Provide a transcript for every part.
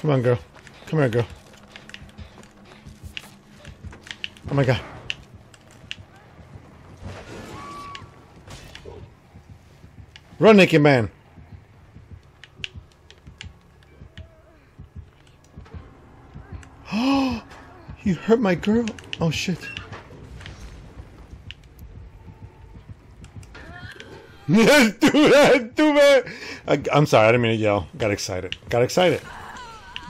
Come on, girl. Come here, girl. Oh my god. Run, naked man. Oh, you hurt my girl. Oh shit. do that, do that. I, I'm sorry, I didn't mean to yell. Got excited. Got excited.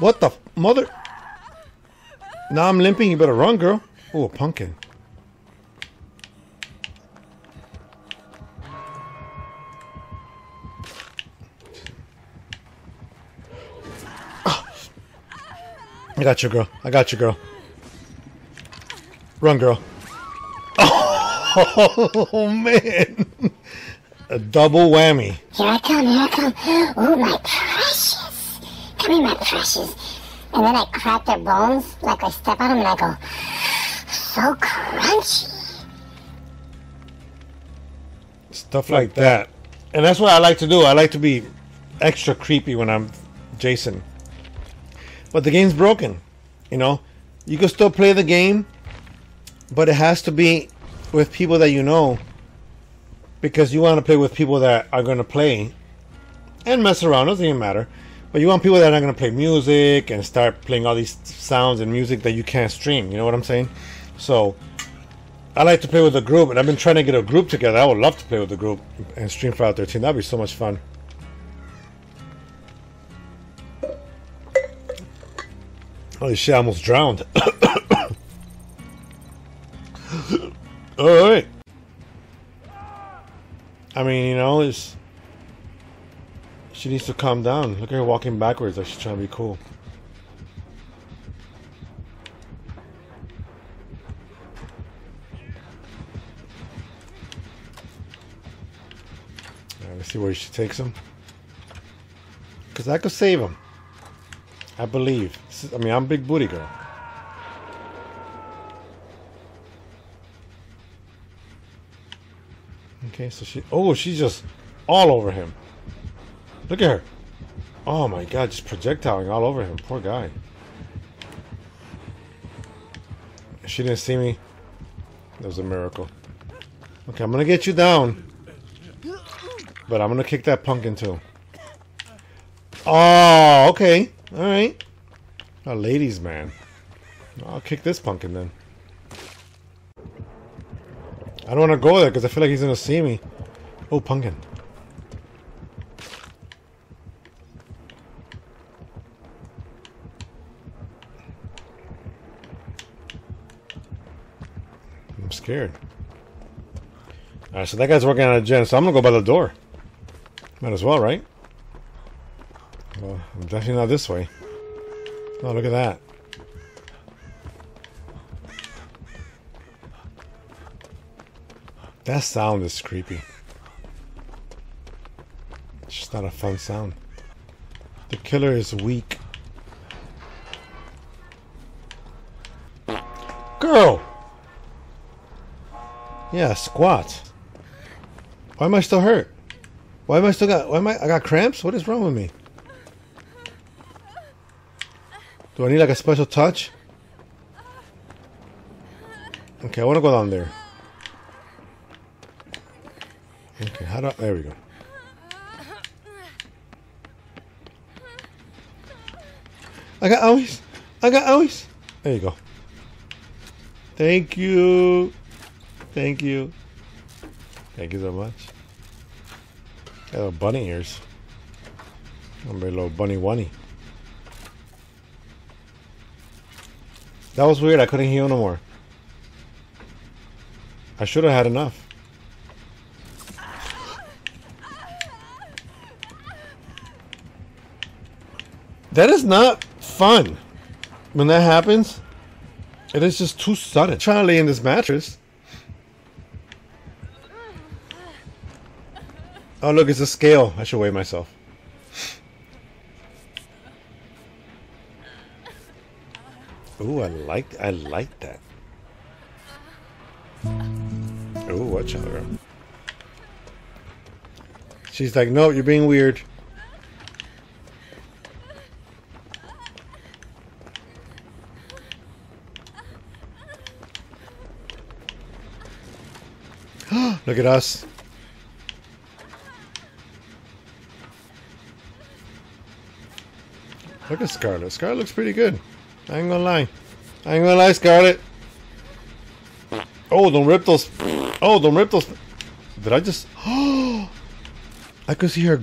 What the mother? Now I'm limping. You better run, girl. Oh, a pumpkin. I got you, girl. I got you, girl. Run, girl. Oh, man. A double whammy. Here I come, here I come. Oh, my precious. Come here, my precious. And then I crack their bones, like I step on them and I go, so crunchy. Stuff like that. And that's what I like to do. I like to be extra creepy when I'm Jason. But the game's broken. You know? You can still play the game, but it has to be with people that you know. Because you want to play with people that are going to play and mess around. Doesn't even matter. But you want people that are not going to play music and start playing all these sounds and music that you can't stream. You know what I'm saying? So I like to play with a group, and I've been trying to get a group together. I would love to play with a group and stream Fallout 13. That'd be so much fun. Holy shit, I almost drowned. Alright. I mean, you know, it's. She needs to calm down. Look at her walking backwards like she's trying to be cool. Alright, let's see where she takes him. Because I could save him. I believe. I mean, I'm big booty girl. Okay, so she. Oh, she's just all over him. Look at her. Oh my god, just projectiling all over him. Poor guy. She didn't see me. That was a miracle. Okay, I'm gonna get you down. But I'm gonna kick that pumpkin too. Oh, okay. Alright. A oh, ladies' man. I'll kick this pumpkin then. I don't want to go there because I feel like he's gonna see me. Oh, pumpkin. I'm Alright, so that guy's working on a gen, so I'm gonna go by the door. Might as well, right? Well, I'm definitely not this way. Oh, look at that. That sound is creepy. It's just not a fun sound. The killer is weak. Girl! Yeah, squats. Why am I still hurt? Why am I still got? Why am I? I got cramps. What is wrong with me? Do I need like a special touch? Okay, I want to go down there. Okay, how do? There we go. I got owies. I got owies. There you go. Thank you. Thank you. Thank you so much. Little bunny ears. I'm a little bunny wunny. That was weird. I couldn't heal no more. I should have had enough. That is not fun. When that happens, it is just too sudden. trying to lay in this mattress. Oh, look, it's a scale. I should weigh myself. Ooh, I like I like that. Ooh, watch out, girl. She's like, no, you're being weird. Look at us. Look at Scarlet. Scarlet looks pretty good. I ain't gonna lie. I ain't gonna lie, Scarlet. Oh, don't rip those. Oh, don't rip those. Did I just? Oh, I could see her.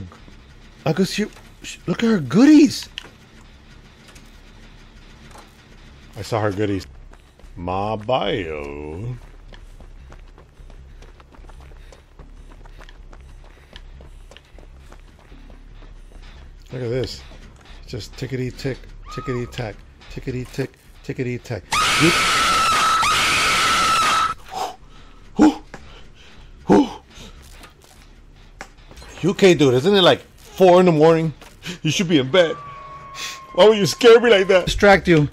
I could see. Look at her goodies. I saw her goodies. My bio. Look at this. Just tickety tick, tickety tack, tickety tick, tickety tack. UK dude, isn't it like four in the morning? You should be in bed. Why would you scare me like that? Distract you.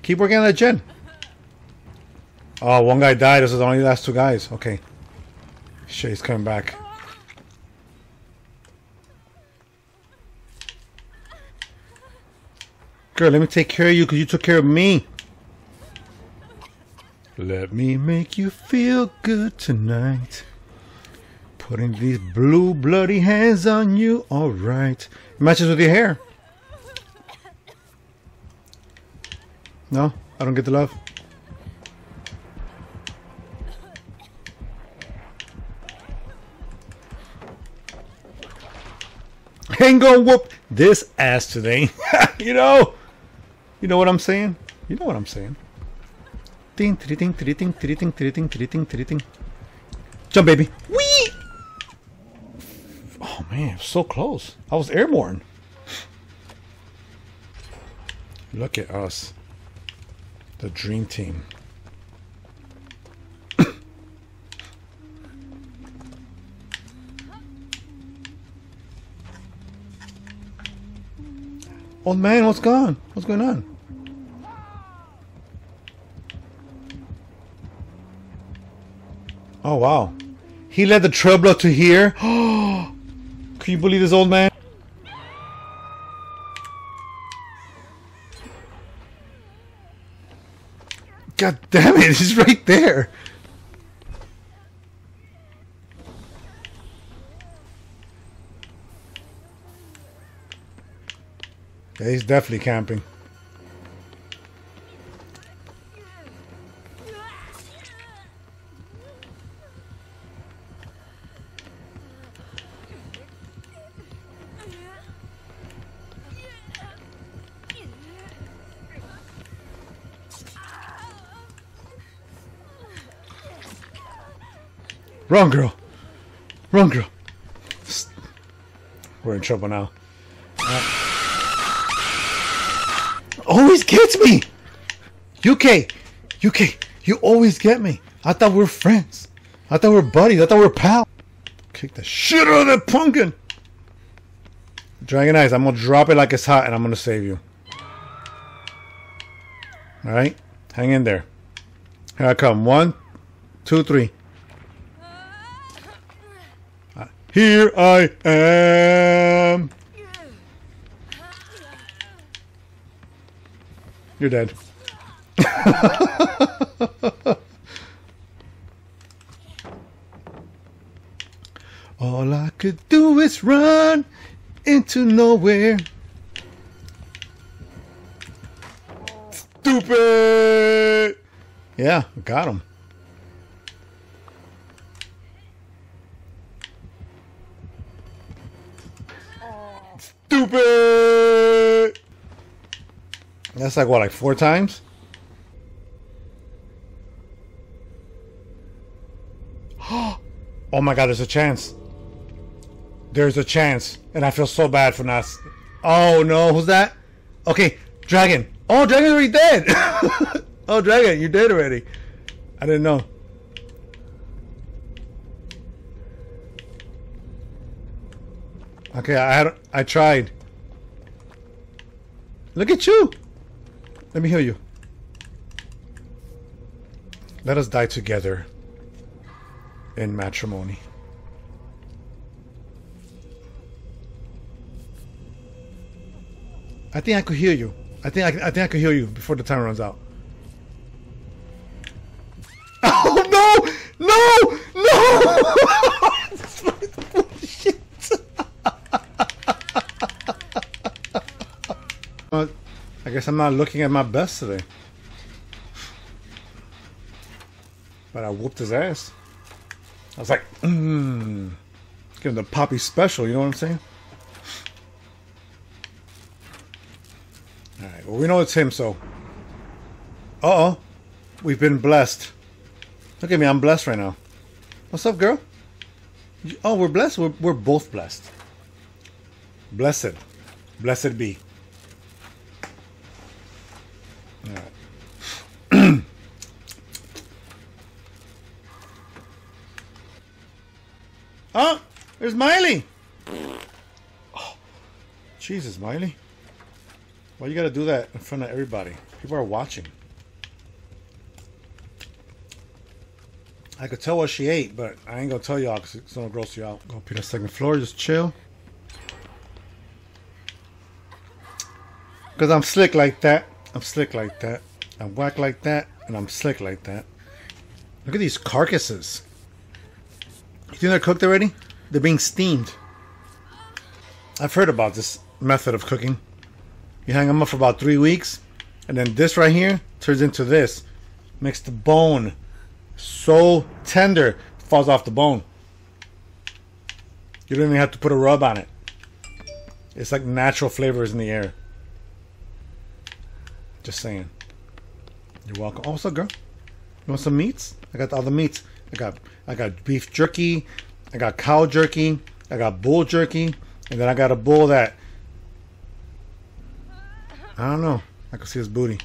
Keep working on that gen. Oh, one guy died. This is only the last two guys. Okay. Shit, he's coming back. Girl, let me take care of you because you took care of me. Let me make you feel good tonight. Putting these blue bloody hands on you. Alright. Matches with your hair. No? I don't get the love? ain't gonna whoop this ass today. you know? You know what I'm saying? You know what I'm saying. Ding, ding, ding, ding, ding, ding, ding, ding, ding. Jump, baby. Wee! Oh, man, so close. I was airborne. Look at us. The dream team. Old man, what's gone? What's going on? Oh, wow. He led the Trebla to here. Can you believe this old man? God damn it, he's right there. Yeah, he's definitely camping. Wrong girl. Wrong girl. We're in trouble now. Uh, always gets me. UK, UK, you always get me. I thought we were friends. I thought we were buddies. I thought we were pals. Kick the shit out of that pumpkin. Dragon Eyes, I'm gonna drop it like it's hot and I'm gonna save you. Alright? Hang in there. Here I come. One, two, three. Here I am. You're dead. All I could do is run into nowhere. Stupid! Yeah, got him. Stupid! That's like what, like four times? oh my god, there's a chance. There's a chance. And I feel so bad for not. Oh no, who's that? Okay, Dragon. Oh, Dragon's already dead. oh, Dragon, you're dead already. I didn't know. Okay, I had I tried. Look at you. Let me heal you. Let us die together in matrimony. I think I could heal you. I think I, I think I could heal you before the time runs out. Oh no! Guess I'm not looking at my best today. But I whooped his ass. I was like, mmm. Give him the Papi special, you know what I'm saying? Alright, well, we know it's him, so. Uh oh. We've been blessed. Look at me, I'm blessed right now. What's up, girl? Oh, we're blessed? We're, we're both blessed. Blessed. Blessed be. Alright. oh, there's Miley. Oh, Jesus, Miley. Why you gotta do that in front of everybody? People are watching. I could tell what she ate, but I ain't gonna tell y'all because it's gonna gross you out. Go up to the second floor, just chill. Because I'm slick like that. I'm slick like that. I'm whack like that. And I'm slick like that. Look at these carcasses. You think they're cooked already? They're being steamed. I've heard about this method of cooking. You hang them up for about three weeks. And then this right here turns into this. Makes the bone so tender, falls off the bone. You don't even have to put a rub on it. It's like natural flavors in the air. Just saying. You're welcome. Also, girl? You want some meats? I got all the meats. I got I got beef jerky. I got cow jerky. I got bull jerky, and then I got a bull that I don't know. I can see his booty.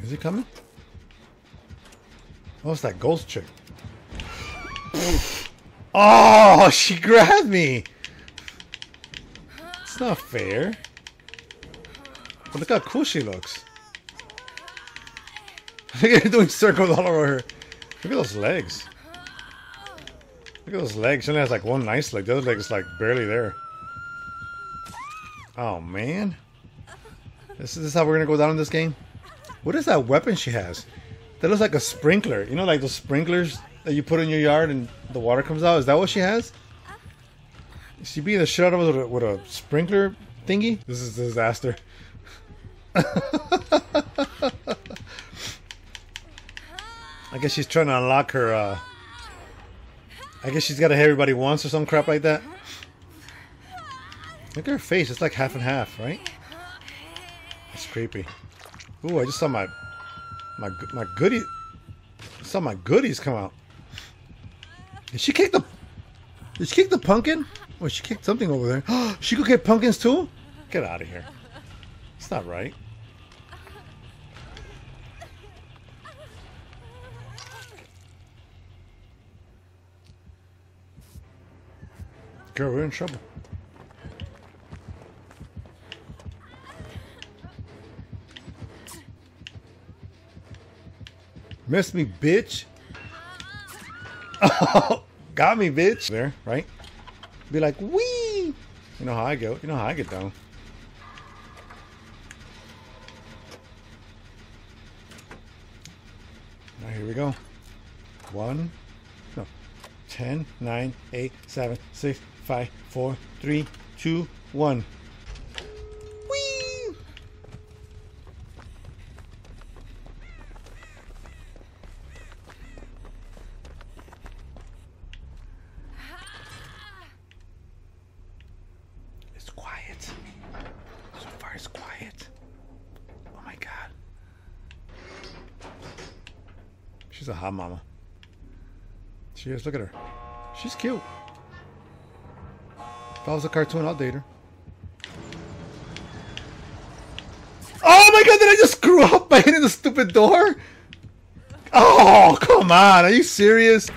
Is he coming? Oh, it's that ghost chick. Oh, she grabbed me. It's not fair. But look how cool she looks. Look at her doing circles all over her. Look at those legs. Look at those legs. She only has like one nice leg. The other leg is like barely there. Oh man. This is, this how we're gonna go down in this game? What is that weapon she has? That looks like a sprinkler. You know, like those sprinklers that you put in your yard and the water comes out? Is that what she has? Is she being the shit out of us with a, with a sprinkler thingy? This is a disaster. I guess she's trying to unlock her, uh... I guess she's got to hit everybody once or some crap like that. Look at her face. It's like half and half, right? That's creepy. Ooh, I just saw my... My, my goodie... I saw my goodies come out. Did she kick the... Did she kick the pumpkin? Oh, she kicked something over there. she could kick pumpkins too? Get out of here. It's not right. Girl, we're in trouble. Miss me, bitch. Got me, bitch. There, right? Be like, wee. You know how I go. You know how I get down. Now here we go. One, no, ten, nine, eight, seven, six, five, four, three, two, one. Whee! It's quiet. So far, it's quiet. Oh my god. She's a hot mama. She is. Look at her. She's cute. If I was a cartoon, I'll date her. Oh my god, did I just screw up by hitting the stupid door? Oh, come on. Are you serious?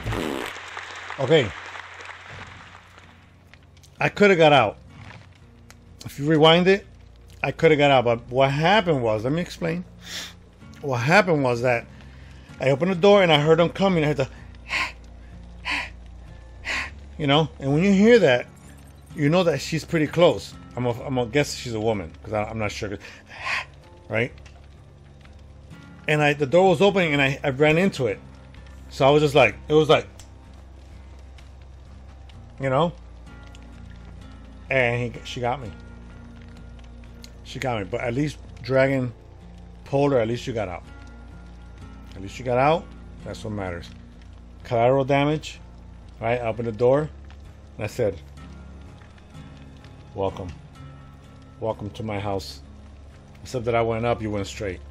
Okay. I could have got out. If you rewind it, I could have got out. But what happened was, let me explain. What happened was that I opened the door and I heard them coming. I heard the, you know, and when you hear that, you know that she's pretty close. I'm gonna, guess she's a woman because I'm not sure. right? And I the door was opening and I, I ran into it. So I was just like it was like you know? And he, she got me. She got me. But at least Dragon pulled her, at least you got out. At least you got out. That's what matters. Collateral damage, right? open the door and I said, Welcome. Welcome to my house. Except that I went up, you went straight.